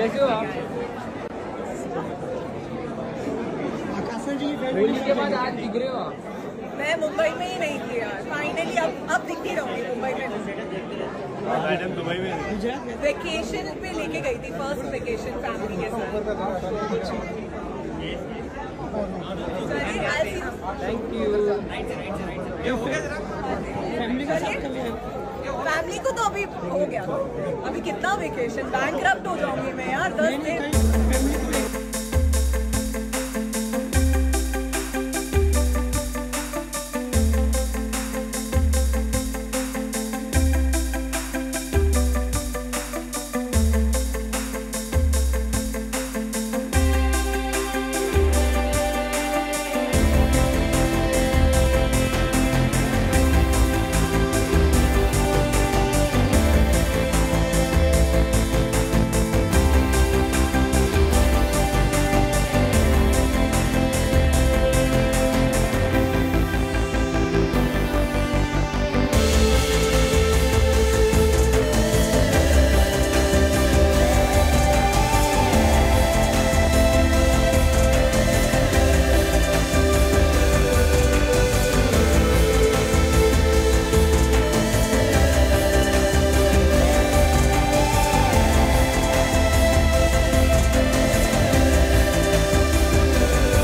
कैसे हो आप? होली के बाद आज दिख रहे हो आप? मैं मुंबई में ही नहीं थी यार। फाइनली अब अब दिखती रहूँगी मुंबई में मैडम दुबई में। वेकेशन पे लेके गई थी फ़र्स्ट वेकेशन फैमिली के साथ. थैंक यू फैमिली को तो अभी हो गया। अभी कितना वेकेशन बैंक हो जाऊँगी मैं यार, दस दिन।